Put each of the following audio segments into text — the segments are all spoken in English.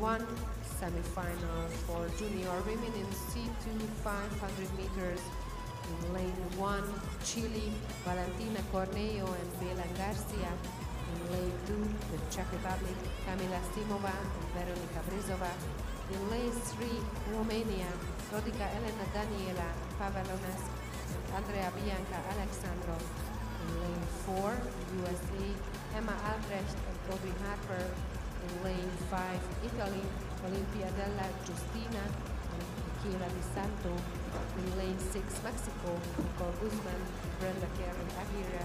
one semifinal for junior women in C2 500 meters. In lane one, Chile, Valentina Cornejo and Belen Garcia. In lane two, the Czech Republic, Kamila Simova and Veronika Brizova. In lane three, Romania, Rodica Elena Daniela, Pavelonescu and Andrea Bianca Alexandro. In lane four, USA, Emma Albrecht and Audrey Harper. In lane five, Italy, Olimpia della Giustina and Michaela Di Santo. In lane six, Mexico, Nicole Guzman, Brenda Karen Aguirre.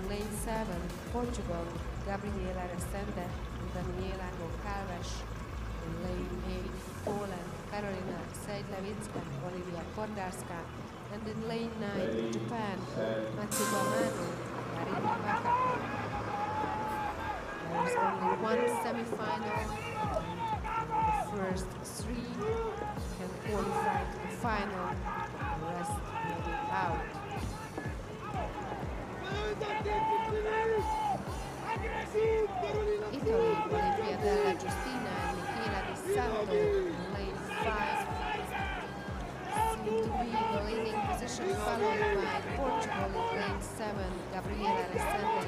In lane seven, Portugal, Gabriela Resende and Daniela Gocalves. In lane eight, Poland, Karolina Seidlewicka, Olivia Kordarska. And in lane nine, Japan, Matsuba Manu, Marina Baka. There's only one semi-final. The first three can qualify to the final. The rest will be out. Italy, Olimpia della Giustina and Michela Di Santo in lane 5 seem to be in the leading position followed by Portugal in lane 7, Gabriela Resende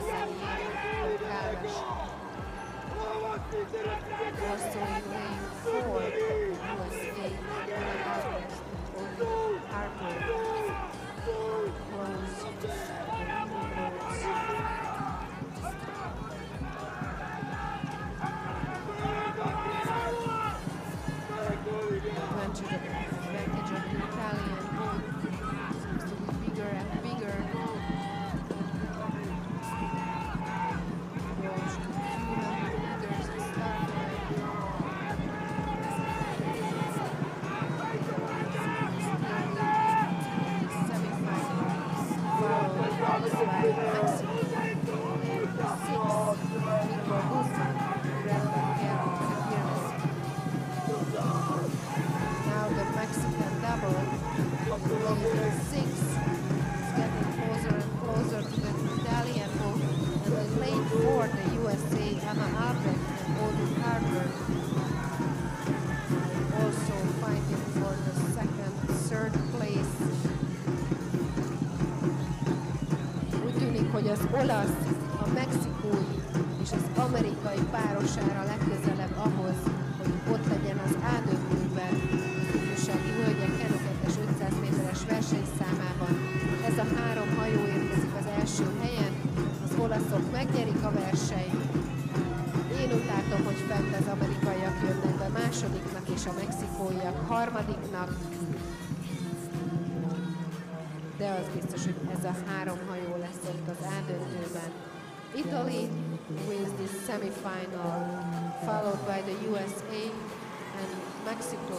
Gostam az olasz, a mexikói és az amerikai párosára legközelebb ahhoz, hogy ott legyen az ádöntőben az ifjúsági hölgyek kenukettes 500 méteres versenyszámában. Ez a három hajó érkezik az első helyen, az olaszok megnyerik a versenyt. Én úgy látom, hogy fent az amerikaiak jönnek be másodiknak és a mexikóiak harmadiknak. De az biztos, hogy ez a három hajó lesz ott az eldöntőben. Italy wins this semi-final, followed by the USA and Mexico